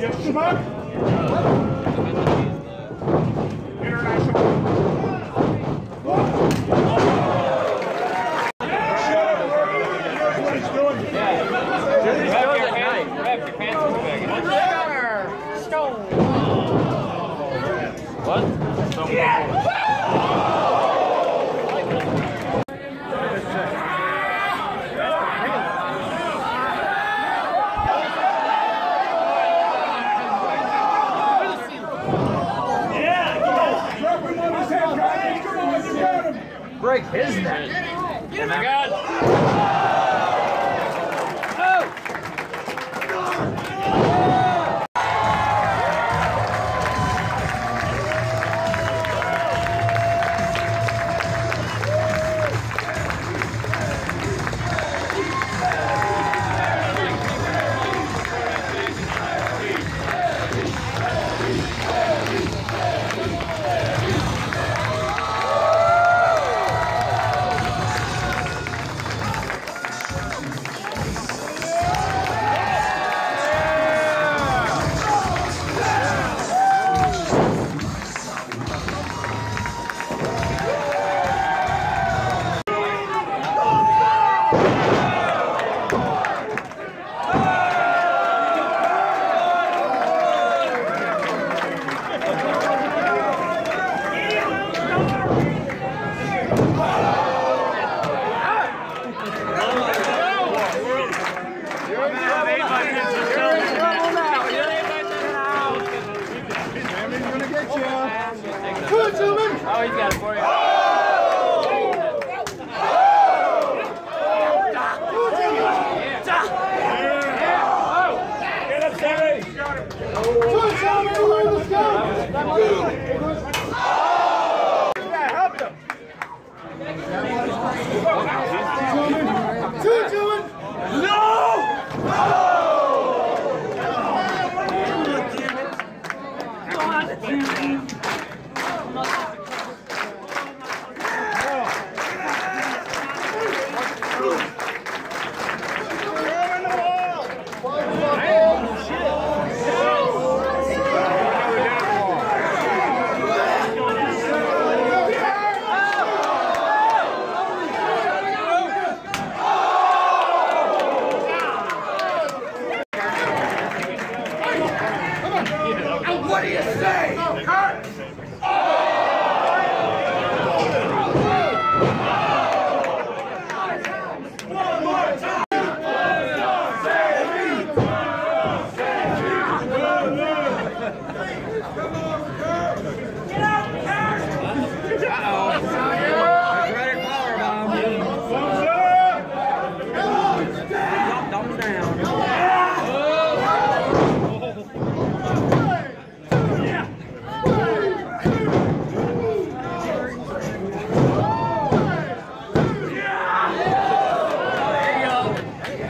Ihr Geschmack! strike his neck. Get him, get him, oh my God.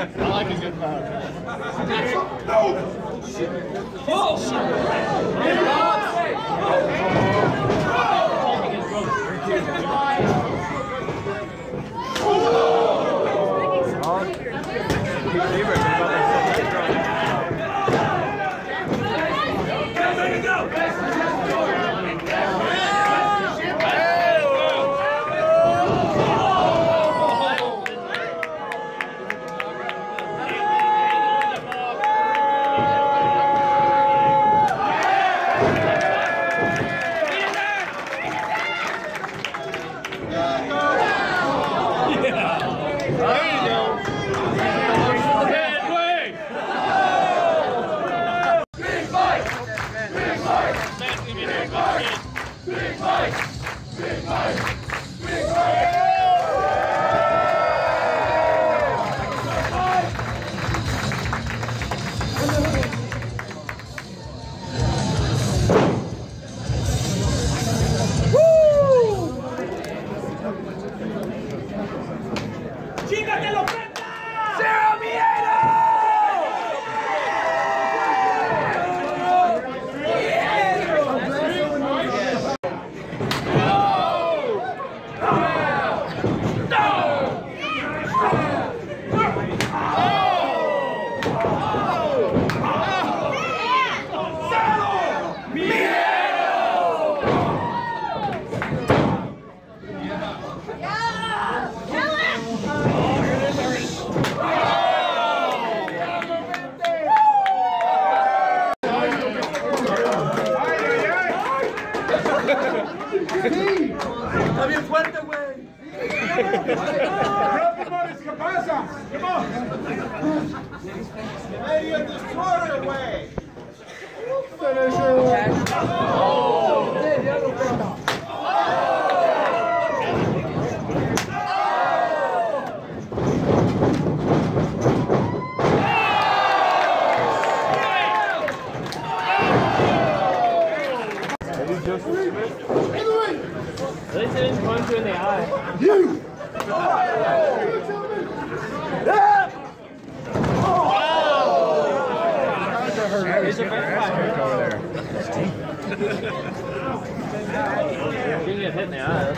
I like a good foul. No! Shit. Oh! Oh! Oh! ¡Chígatelo, Rápido, Morris, ¿qué pasa? Come on. Lady of Destroyer, güey. At There's a vampire over there. You can get hit in the eye.